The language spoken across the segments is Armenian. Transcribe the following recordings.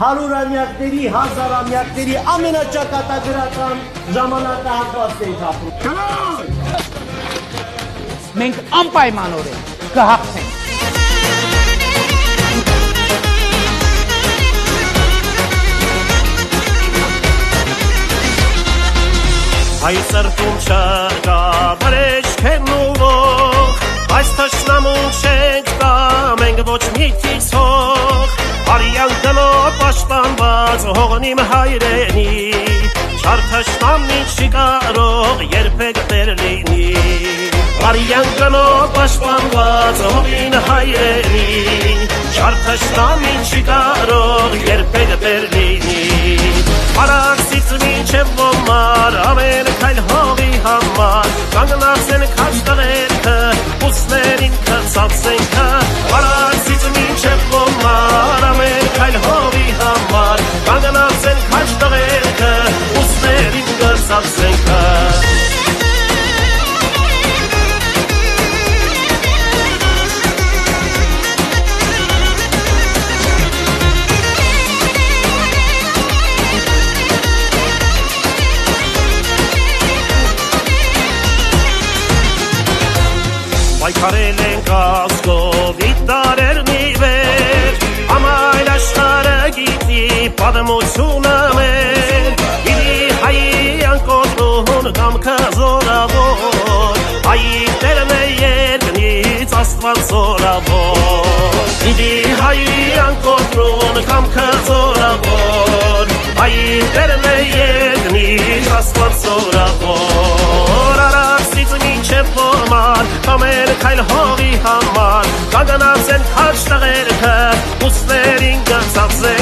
հարյուրամյակների, հազարամյակների ամենաճակատագրական ժամանակահատվածն ենք ապրում։ Մենք անպայմանորեն կհաղթենք։ Հայ սրտում չկա վրեժքեն պաշտպանված հողն իմ հայրենի Չար թշնամին չի կարող երբեք տեր լինի Արյան գնով պաշտպանված հողին հայրենի Չար թշնամին չի կարող երբեք տեր լինի Արաքսից մինչև ոմար ամեն քայլ հողի համար կանգնած են քաչ տղերքը ուսներին կծածենքը պայքարել ենք ասկով իդարերն ի վեր ամայլ աշխարը գիտի պատմությունը մեր իրի հայի անկոտրուն կամքը զորավոր հայի տերն է երկնից աստված զորավոր իրի հայի անկոտրուն կամքը զորավոր հայի տերն է երկնից աստված զորավոր քայլ հողի համար կանգնած են քաչ տղերքը ուսներին գծածենքը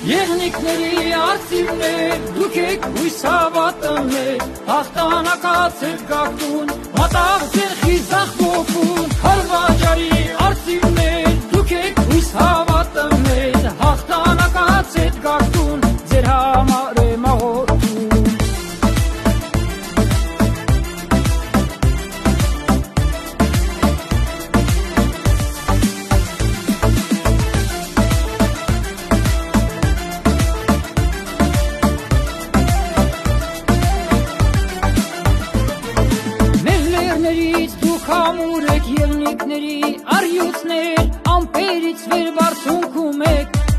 Եղնիկների արծիվներ, դուք եք հույս հավատաններ, հաղթանակած եք գաղթուն, մատաղ ձեր խիզախ ոգուն, հարվաջարի արծիվներ,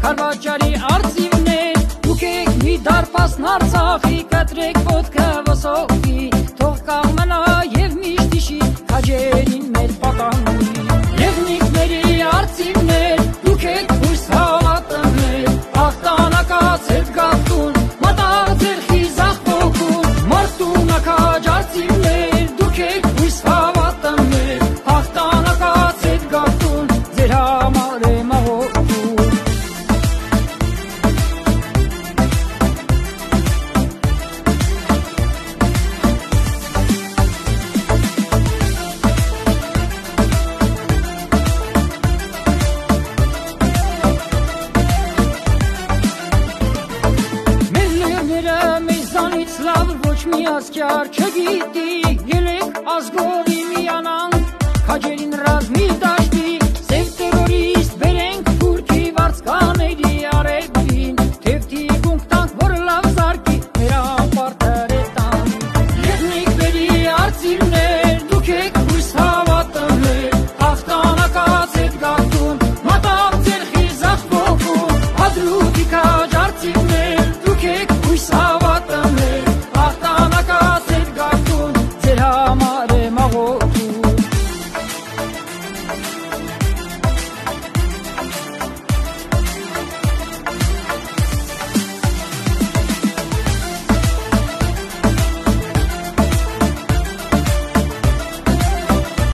քարվաճարի արծիվներ դուք եք մի դարպասն արցախի կտրեք ոտքը ոսոքի asker çekildi, yelek az gorim yanan, kacelin razmi dar.